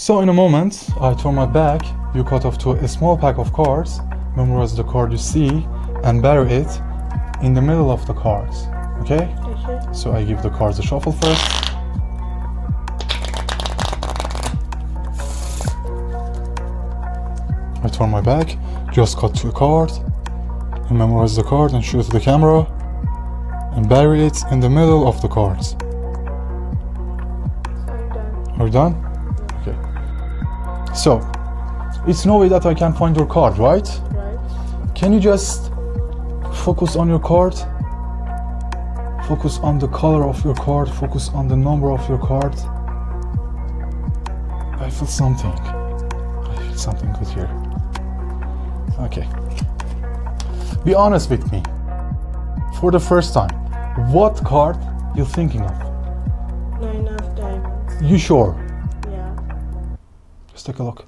So in a moment, I turn my back, you cut off to a small pack of cards, memorize the card you see, and bury it in the middle of the cards. Okay? Okay. So I give the cards a shuffle first. I turn my back, just cut to a card, and memorize the card and show it to the camera, and bury it in the middle of the cards. So I'm done. Are you done? So, it's no way that I can find your card, right? Right. Can you just focus on your card? Focus on the color of your card, focus on the number of your card. I feel something. I feel something good here. Okay. Be honest with me. For the first time, what card you thinking of? Nine of diamonds. You sure? Let's take a look.